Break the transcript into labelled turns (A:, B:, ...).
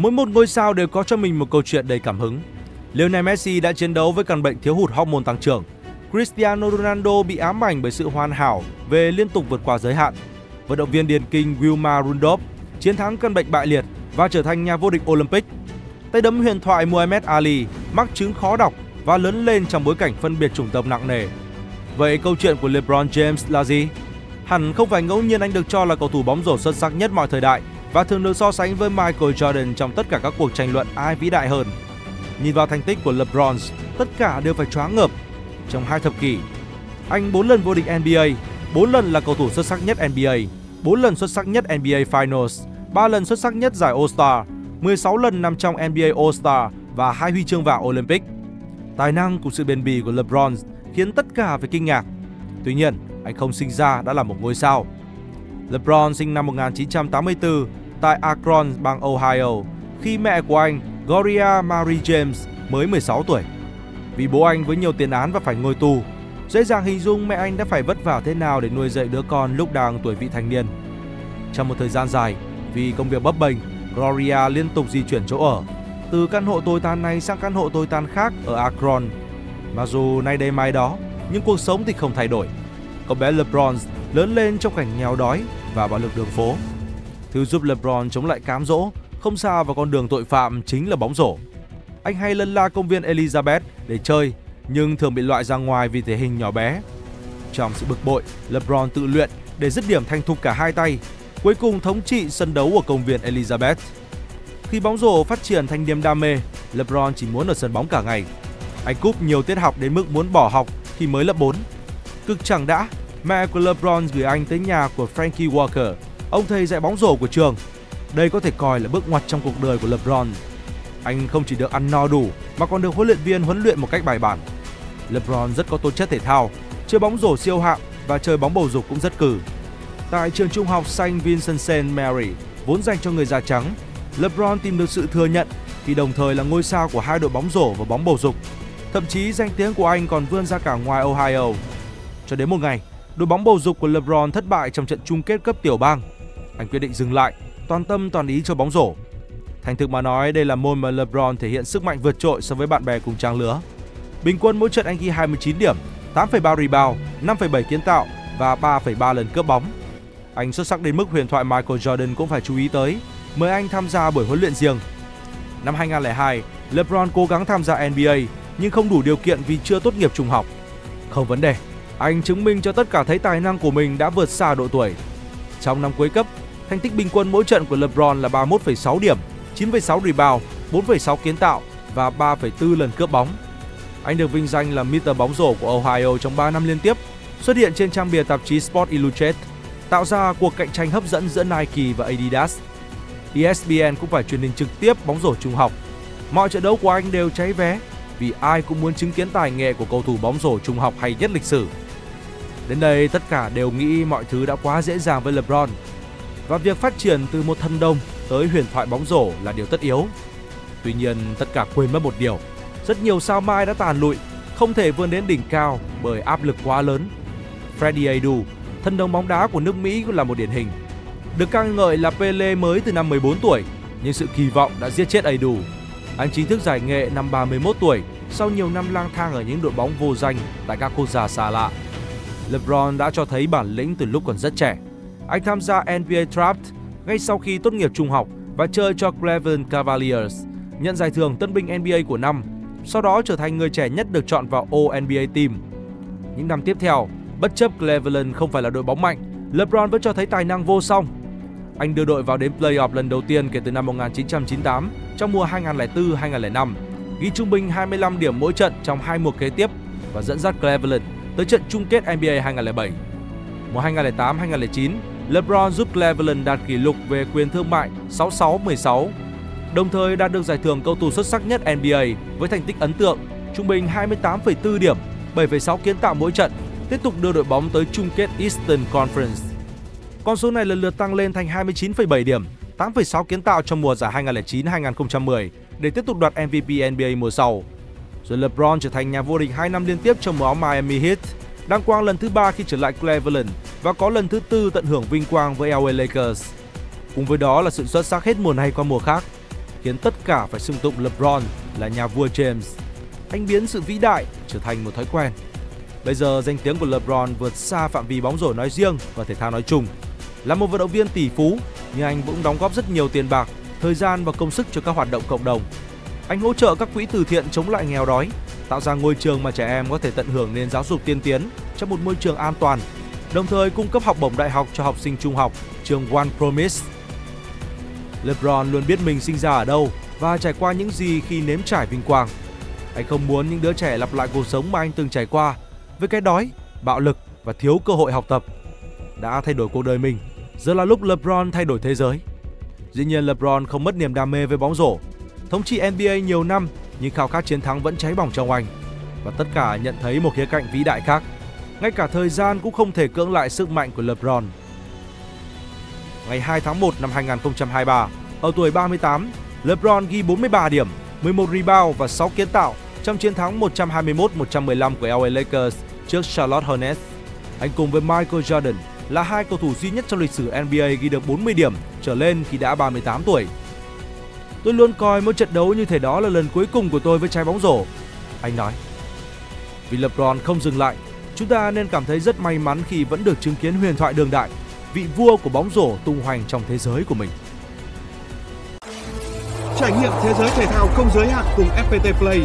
A: Mỗi một ngôi sao đều có cho mình một câu chuyện đầy cảm hứng. Lionel Messi đã chiến đấu với căn bệnh thiếu hụt hormone tăng trưởng. Cristiano Ronaldo bị ám ảnh bởi sự hoàn hảo về liên tục vượt qua giới hạn. Vận động viên điền kinh Wilma Rudolph chiến thắng căn bệnh bại liệt và trở thành nhà vô địch Olympic. Tay đấm huyền thoại Muhammad Ali mắc chứng khó đọc và lớn lên trong bối cảnh phân biệt chủng tộc nặng nề. Vậy câu chuyện của LeBron James là gì? Hẳn không phải ngẫu nhiên anh được cho là cầu thủ bóng rổ xuất sắc nhất mọi thời đại và thường được so sánh với Michael Jordan trong tất cả các cuộc tranh luận ai vĩ đại hơn. Nhìn vào thành tích của LeBron, tất cả đều phải choáng ngợp. Trong hai thập kỷ, anh 4 lần vô địch NBA, 4 lần là cầu thủ xuất sắc nhất NBA, 4 lần xuất sắc nhất NBA Finals, 3 lần xuất sắc nhất giải All-Star, 16 lần nằm trong NBA All-Star và hai huy chương vàng Olympic. Tài năng cùng sự bền bỉ của LeBron khiến tất cả phải kinh ngạc. Tuy nhiên, anh không sinh ra đã là một ngôi sao. LeBron sinh năm 1984 tại Akron, bang Ohio, khi mẹ của anh, Gloria Marie James, mới 16 tuổi. Vì bố anh với nhiều tiền án và phải ngồi tù, dễ dàng hình dung mẹ anh đã phải vất vả thế nào để nuôi dạy đứa con lúc đang tuổi vị thành niên. Trong một thời gian dài, vì công việc bấp bênh, Gloria liên tục di chuyển chỗ ở, từ căn hộ tồi tàn này sang căn hộ tồi tàn khác ở Akron. Mặc dù nay đây mai đó, nhưng cuộc sống thì không thay đổi. Cậu bé LeBron lớn lên trong cảnh nghèo đói và bạo lực đường phố. Thứ giúp LeBron chống lại cám dỗ, không xa vào con đường tội phạm chính là bóng rổ. Anh hay lân la công viên Elizabeth để chơi, nhưng thường bị loại ra ngoài vì thể hình nhỏ bé. Trong sự bực bội, LeBron tự luyện để dứt điểm thành thục cả hai tay, cuối cùng thống trị sân đấu ở công viên Elizabeth. Khi bóng rổ phát triển thành niềm đam mê, LeBron chỉ muốn ở sân bóng cả ngày. Anh cúp nhiều tiết học đến mức muốn bỏ học khi mới lớp 4. Cực chẳng đã, mẹ của LeBron gửi anh tới nhà của Frankie Walker, ông thầy dạy bóng rổ của trường. Đây có thể coi là bước ngoặt trong cuộc đời của LeBron. Anh không chỉ được ăn no đủ mà còn được huấn luyện viên huấn luyện một cách bài bản. LeBron rất có tố chất thể thao, chơi bóng rổ siêu hạng và chơi bóng bầu dục cũng rất cử. Tại trường trung học Saint Vincent Saint Mary, vốn dành cho người da trắng, LeBron tìm được sự thừa nhận khi đồng thời là ngôi sao của hai đội bóng rổ và bóng bầu dục. Thậm chí danh tiếng của anh còn vươn ra cả ngoài Ohio. Cho đến một ngày, đội bóng bầu dục của LeBron thất bại trong trận chung kết cấp tiểu bang. Anh quyết định dừng lại, toàn tâm toàn ý cho bóng rổ. Thành thực mà nói, đây là môn mà LeBron thể hiện sức mạnh vượt trội so với bạn bè cùng trang lứa. Bình quân mỗi trận anh ghi 29 điểm, 8,3 rebound, 5,7 kiến tạo và 3,3 lần cướp bóng. Anh xuất sắc đến mức huyền thoại Michael Jordan cũng phải chú ý tới, mời anh tham gia buổi huấn luyện riêng. Năm 2002, LeBron cố gắng tham gia NBA nhưng không đủ điều kiện vì chưa tốt nghiệp trung học. Không vấn đề, anh chứng minh cho tất cả thấy tài năng của mình đã vượt xa độ tuổi. Trong năm cuối cấp, thành tích bình quân mỗi trận của LeBron là 31,6 điểm, 9,6 rebound, 4,6 kiến tạo và 3,4 lần cướp bóng. Anh được vinh danh là Mr. bóng rổ của Ohio trong 3 năm liên tiếp, xuất hiện trên trang bìa tạp chí Sport Illustrated, tạo ra cuộc cạnh tranh hấp dẫn giữa Nike và Adidas. ESPN cũng phải truyền hình trực tiếp bóng rổ trung học. Mọi trận đấu của anh đều cháy vé vì ai cũng muốn chứng kiến tài nghệ của cầu thủ bóng rổ trung học hay nhất lịch sử. Đến đây tất cả đều nghĩ mọi thứ đã quá dễ dàng với LeBron và việc phát triển từ một thần đồng tới huyền thoại bóng rổ là điều tất yếu. Tuy nhiên tất cả quên mất một điều, rất nhiều sao mai đã tàn lụi, không thể vươn đến đỉnh cao bởi áp lực quá lớn. Freddie Adu, thần đồng bóng đá của nước Mỹ cũng là một điển hình. Được ca ngợi là Pele mới từ năm 14 tuổi, nhưng sự kỳ vọng đã giết chết Adu. Anh chính thức giải nghệ năm 31 tuổi sau nhiều năm lang thang ở những đội bóng vô danh tại các quốc gia xa lạ. LeBron đã cho thấy bản lĩnh từ lúc còn rất trẻ. Anh tham gia NBA Draft ngay sau khi tốt nghiệp trung học và chơi cho Cleveland Cavaliers, nhận giải thưởng tân binh NBA của năm, sau đó trở thành người trẻ nhất được chọn vào All NBA Team. Những năm tiếp theo, bất chấp Cleveland không phải là đội bóng mạnh, LeBron vẫn cho thấy tài năng vô song. Anh đưa đội vào đến playoff lần đầu tiên kể từ năm 1998 trong mùa 2004-2005, ghi trung bình 25 điểm mỗi trận trong hai mùa kế tiếp và dẫn dắt Cleveland tới trận chung kết NBA 2007. Mùa 2008-2009, LeBron giúp Cleveland đạt kỷ lục về quyền thương mại 66-16, đồng thời đạt được giải thưởng cầu thủ xuất sắc nhất NBA với thành tích ấn tượng, trung bình 28,4 điểm, 7,6 kiến tạo mỗi trận, tiếp tục đưa đội bóng tới chung kết Eastern Conference. Con số này lần lượt tăng lên thành 29,7 điểm, 8,6 kiến tạo trong mùa giải 2009-2010 để tiếp tục đoạt MVP NBA mùa sau. Rồi LeBron trở thành nhà vô địch 2 năm liên tiếp trong mùa áo Miami Heat, đăng quang lần thứ ba khi trở lại Cleveland và có lần thứ tư tận hưởng vinh quang với LA Lakers. Cùng với đó là sự xuất sắc hết mùa này qua mùa khác. khiến tất cả phải xưng tụng LeBron là nhà vua James. Anh biến sự vĩ đại trở thành một thói quen. Bây giờ danh tiếng của LeBron vượt xa phạm vi bóng rổ nói riêng và thể thao nói chung. Là một vận động viên tỷ phú, nhưng anh cũng đóng góp rất nhiều tiền bạc, thời gian và công sức cho các hoạt động cộng đồng. Anh hỗ trợ các quỹ từ thiện chống lại nghèo đói, tạo ra ngôi trường mà trẻ em có thể tận hưởng nền giáo dục tiên tiến trong một môi trường an toàn, đồng thời cung cấp học bổng đại học cho học sinh trung học, trường One Promise. LeBron luôn biết mình sinh ra ở đâu và trải qua những gì khi nếm trải vinh quang. Anh không muốn những đứa trẻ lặp lại cuộc sống mà anh từng trải qua với cái đói, bạo lực và thiếu cơ hội học tập. Đã thay đổi cuộc đời mình, giờ là lúc LeBron thay đổi thế giới. Dĩ nhiên LeBron không mất niềm đam mê với bóng rổ. Thống trị NBA nhiều năm nhưng khao khát chiến thắng vẫn cháy bỏng trong anh. Và tất cả nhận thấy một khía cạnh vĩ đại khác. Ngay cả thời gian cũng không thể cưỡng lại sức mạnh của LeBron. Ngày 2 tháng 1 năm 2023, ở tuổi 38, LeBron ghi 43 điểm, 11 rebound và 6 kiến tạo trong chiến thắng 121-115 của LA Lakers trước Charlotte Hornets. Anh cùng với Michael Jordan là hai cầu thủ duy nhất trong lịch sử NBA ghi được 40 điểm trở lên khi đã 38 tuổi. Tôi luôn coi mỗi trận đấu như thể đó là lần cuối cùng của tôi với trái bóng rổ. Anh nói. Vì LeBron không dừng lại, chúng ta nên cảm thấy rất may mắn khi vẫn được chứng kiến huyền thoại đường đại, vị vua của bóng rổ tung hoành trong thế giới của mình.
B: Trải nghiệm thế giới thể thao không giới hạn cùng FPT Play